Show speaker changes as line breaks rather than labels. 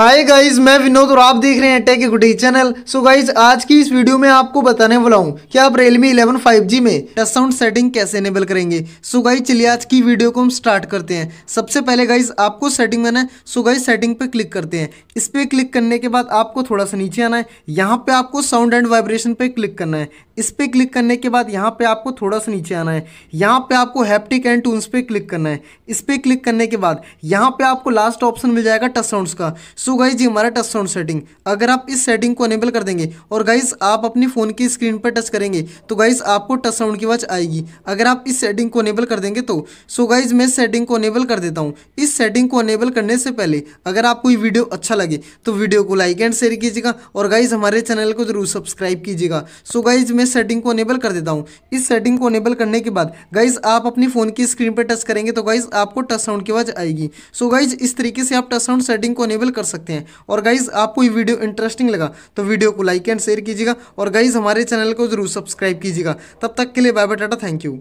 Hi guys मैं विनोद और आप देख रहे हैं Tech Goodie channel so guys आज की इस वीडियो में आपको बताने वाला हूँ कि आप Realme 11 5G में टच साउंड सेटिंग कैसे इनेबल करेंगे। सो गाइस चलिए आज की वीडियो को हम स्टार्ट करते हैं। सबसे पहले गाइस आपको सेटिंग में ना सो गाइस सेटिंग पे क्लिक करते हैं। इस पर क्लिक करने के बाद आपको थोड़ा सा नीचे आना है। यहाँ पे आपको साउंड एंड वाइब्रेशन पे क्लिक करना है। इस पर क्लिक करने के बाद यहाँ पे आपको थोड़ा सा नीचे आना है। यहाँ पे आपको हैप्टिक एंड टून्स पे क्लिक करना है। इस पर क्लिक करने के बाद यहाँ पे आपको लास्ट ऑप्शन मिल जाएगा टच साउंड्स का। सो गाइज़ जी हमारा टच साउंड सेटिंग अगर आप इस सेटिंग को अनेबल कर देंगे और गाइज़ आप अपनी फ़ोन की स्क्रीन पर टच करेंगे तो गाइज़ आपको टच साउंड की आवाज़ आएगी. अगर आप इस सेटिंग को अनेबल कर देंगे तो सो गाइज़ मैं सेटिंग को अनेबल कर देता हूँ. इस सेटिंग को अनेबल करने से पहले, अगर आपको ये वीडियो अच्छा लगे तो वीडियो को लाइक एंड शेयर कीजिएगा और गाइज़ हमारे चैनल को ज़रूर सब्सक्राइब कीजिएगा. सो गाइज़ मैं सेटिंग को अनेबल कर देता हूँ. इस सेटिंग को अनेबल करने के बाद गाइज़ आप अपनी फ़ोन की स्क्रीन पर टच करेंगे तो गाइज़ आपको टच साउंड की आवाज़ आएगी. सो गाइज़ इस तरीके से आप टच साउंड सेटिंग को अनेबल कर सकते हैं। और गाइज़ आपको ये वीडियो इंटरेस्टिंग लगा तो वीडियो को लाइक एंड शेयर कीजिएगा। और गाइज़ हमारे चैनल को ज़रूर सब्सक्राइब कीजिएगा। तब तक के लिए bye bye tata thank you